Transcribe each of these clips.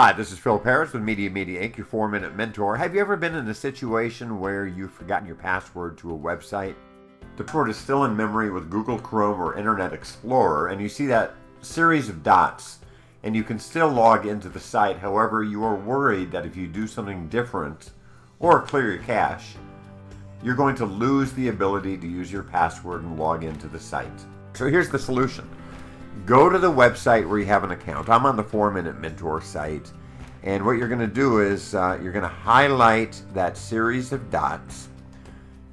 Hi, this is Phil Paris with Media Media Inc., your four minute mentor. Have you ever been in a situation where you've forgotten your password to a website? The password is still in memory with Google Chrome or Internet Explorer, and you see that series of dots, and you can still log into the site. However, you are worried that if you do something different or clear your cache, you're going to lose the ability to use your password and log into the site. So here's the solution go to the website where you have an account. I'm on the 4 Minute Mentor site. And what you're going to do is uh, you're going to highlight that series of dots.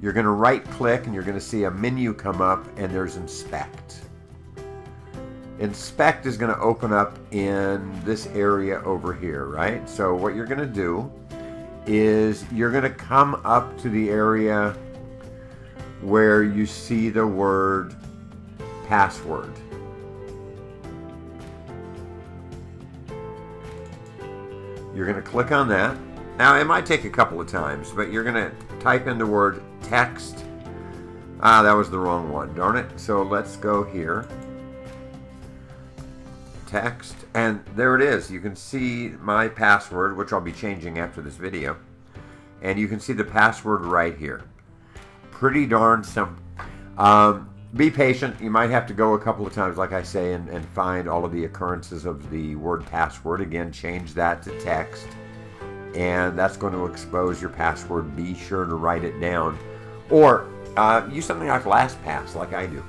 You're going to right click and you're going to see a menu come up and there's inspect. Inspect is going to open up in this area over here, right? So what you're going to do is you're going to come up to the area where you see the word password. You're going to click on that. Now, it might take a couple of times, but you're going to type in the word text. Ah, that was the wrong one, darn it. So let's go here. Text, and there it is. You can see my password, which I'll be changing after this video. And you can see the password right here. Pretty darn simple. Um, be patient. You might have to go a couple of times, like I say, and, and find all of the occurrences of the word password. Again, change that to text, and that's going to expose your password. Be sure to write it down, or uh, use something like LastPass, like I do.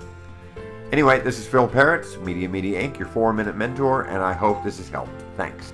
Anyway, this is Phil Parrots, Media Media Inc., your four minute mentor, and I hope this has helped. Thanks.